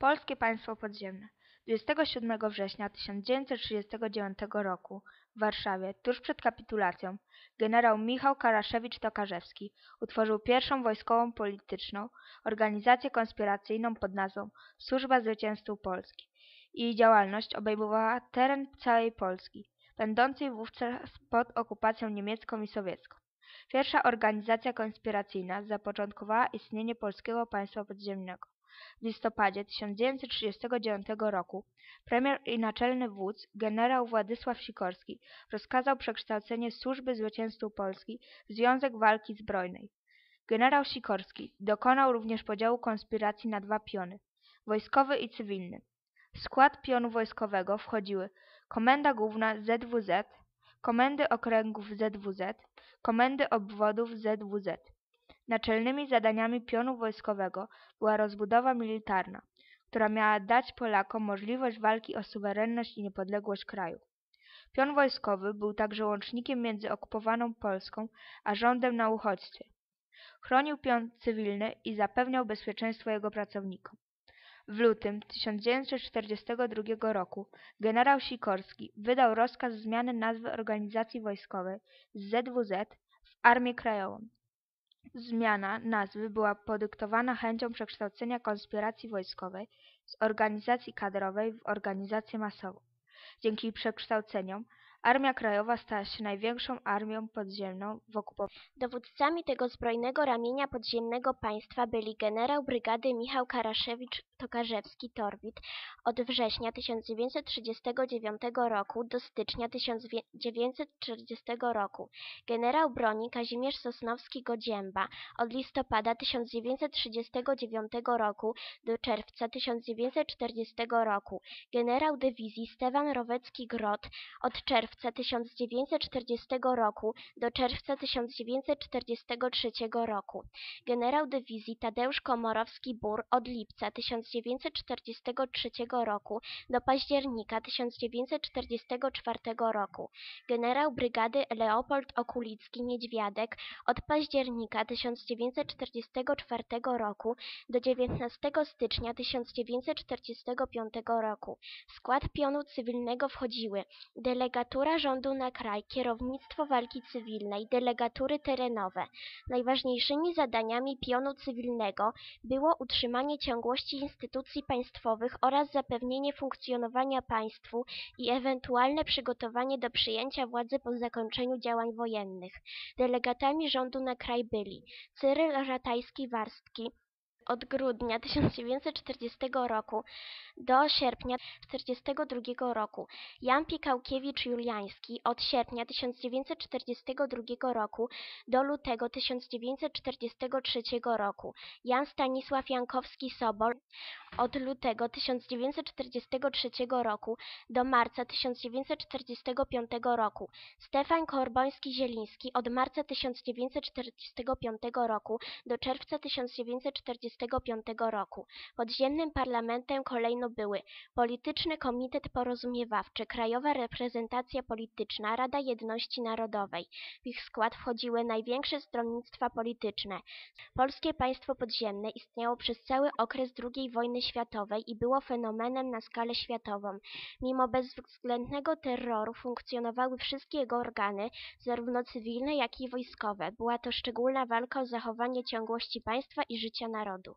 Polskie Państwo Podziemne 27 września 1939 roku w Warszawie, tuż przed kapitulacją, generał Michał Karaszewicz-Tokarzewski utworzył pierwszą wojskową polityczną organizację konspiracyjną pod nazwą Służba Zwycięstwu Polski. Jej działalność obejmowała teren całej Polski, będącej wówczas pod okupacją niemiecką i sowiecką. Pierwsza organizacja konspiracyjna zapoczątkowała istnienie Polskiego Państwa Podziemnego. W listopadzie 1939 roku premier i naczelny wódz generał Władysław Sikorski rozkazał przekształcenie Służby Zwycięstwu Polski w Związek Walki Zbrojnej. Generał Sikorski dokonał również podziału konspiracji na dwa piony wojskowy i cywilny. W skład pionu wojskowego wchodziły Komenda Główna ZWZ, Komendy Okręgów ZWZ, Komendy Obwodów ZWZ. Naczelnymi zadaniami pionu wojskowego była rozbudowa militarna, która miała dać Polakom możliwość walki o suwerenność i niepodległość kraju. Pion wojskowy był także łącznikiem między okupowaną Polską a rządem na uchodźstwie. Chronił pion cywilny i zapewniał bezpieczeństwo jego pracownikom. W lutym 1942 roku generał Sikorski wydał rozkaz zmiany nazwy organizacji wojskowej z ZWZ w Armię Krajową. Zmiana nazwy była podyktowana chęcią przekształcenia konspiracji wojskowej z organizacji kadrowej w organizację masową. Dzięki przekształceniom Armia Krajowa stała się największą armią podziemną w okupowanym. Dowódcami tego zbrojnego ramienia podziemnego państwa byli generał brygady Michał Karaszewicz-Tokarzewski-Torwit od września 1939 roku do stycznia 1940 roku, generał broni Kazimierz Sosnowski-Godzięba od listopada 1939 roku do czerwca 1940 roku, generał dywizji Stefan Rowecki-Grot od czerwca 1940 roku do czerwca 1943 roku, generał dywizji Tadeusz Komorowski-Bur od lipca 1943 roku do października 1944 roku, generał brygady Leopold Okulicki-Niedźwiadek od października 1944 roku do 19 stycznia 1945 roku. W skład pionu cywilnego wchodziły delegatura rządu na kraj, kierownictwo walki cywilnej, delegatury terenowe. Najważniejszymi zadaniami pionu cywilnego było utrzymanie ciągłości instytucji państwowych oraz zapewnienie funkcjonowania państwu i ewentualne przygotowanie do przyjęcia władzy po zakończeniu działań wojennych. Delegatami rządu na kraj byli Cyryl Ratajski-Warstki, od grudnia 1940 roku do sierpnia 1942 roku, Jan Pikałkiewicz-Juliański od sierpnia 1942 roku do lutego 1943 roku, Jan Stanisław Jankowski-Sobol od lutego 1943 roku do marca 1945 roku, Stefan Korboński-Zieliński od marca 1945 roku do czerwca 1945 roku. Podziemnym parlamentem kolejno były Polityczny Komitet Porozumiewawczy, Krajowa Reprezentacja Polityczna, Rada Jedności Narodowej. W ich skład wchodziły największe stronnictwa polityczne. Polskie państwo podziemne istniało przez cały okres II wojny światowej i było fenomenem na skalę światową. Mimo bezwzględnego terroru funkcjonowały wszystkie jego organy, zarówno cywilne, jak i wojskowe. Była to szczególna walka o zachowanie ciągłości państwa i życia narodu.